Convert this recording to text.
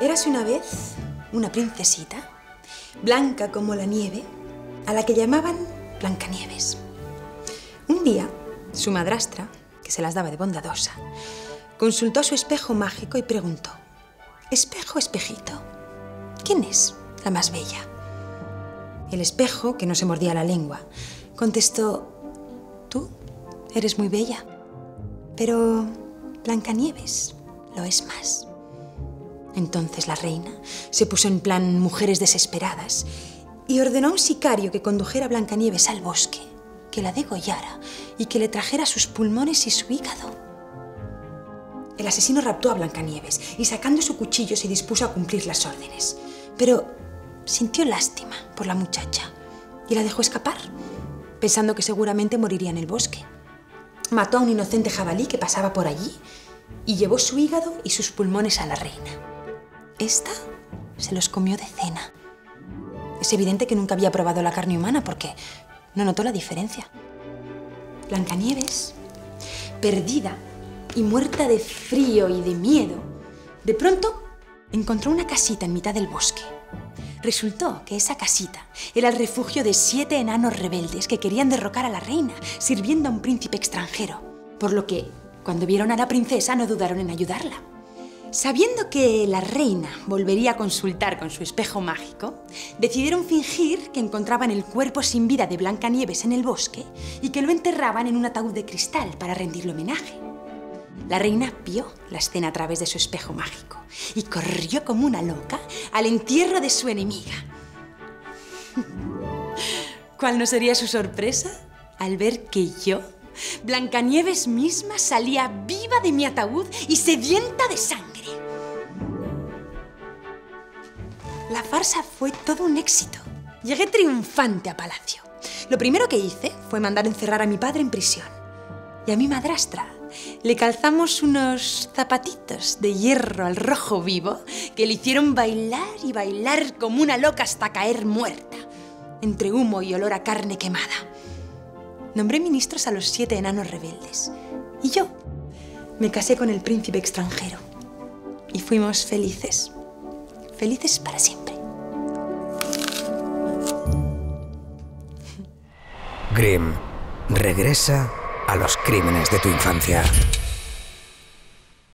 Érase una vez una princesita, blanca como la nieve, a la que llamaban Blancanieves. Un día, su madrastra, que se las daba de bondadosa, consultó su espejo mágico y preguntó, Espejo, espejito, ¿quién es la más bella? El espejo, que no se mordía la lengua, contestó, Tú eres muy bella, pero Blancanieves lo es más. Entonces la reina se puso en plan mujeres desesperadas y ordenó a un sicario que condujera a Blancanieves al bosque, que la degollara y que le trajera sus pulmones y su hígado. El asesino raptó a Blancanieves y sacando su cuchillo se dispuso a cumplir las órdenes. Pero sintió lástima por la muchacha y la dejó escapar, pensando que seguramente moriría en el bosque. Mató a un inocente jabalí que pasaba por allí y llevó su hígado y sus pulmones a la reina. Esta se los comió de cena. Es evidente que nunca había probado la carne humana porque no notó la diferencia. Blancanieves, perdida y muerta de frío y de miedo, de pronto encontró una casita en mitad del bosque. Resultó que esa casita era el refugio de siete enanos rebeldes que querían derrocar a la reina, sirviendo a un príncipe extranjero. Por lo que, cuando vieron a la princesa, no dudaron en ayudarla. Sabiendo que la reina volvería a consultar con su espejo mágico, decidieron fingir que encontraban el cuerpo sin vida de Blancanieves en el bosque y que lo enterraban en un ataúd de cristal para rendirle homenaje. La reina vio la escena a través de su espejo mágico y corrió como una loca al entierro de su enemiga. ¿Cuál no sería su sorpresa al ver que yo, Blancanieves misma, salía viva de mi ataúd y sedienta de sangre? La farsa fue todo un éxito. Llegué triunfante a palacio. Lo primero que hice fue mandar encerrar a mi padre en prisión. Y a mi madrastra le calzamos unos zapatitos de hierro al rojo vivo que le hicieron bailar y bailar como una loca hasta caer muerta, entre humo y olor a carne quemada. Nombré ministros a los siete enanos rebeldes. Y yo me casé con el príncipe extranjero. Y fuimos felices felices para siempre. Grimm regresa a los crímenes de tu infancia.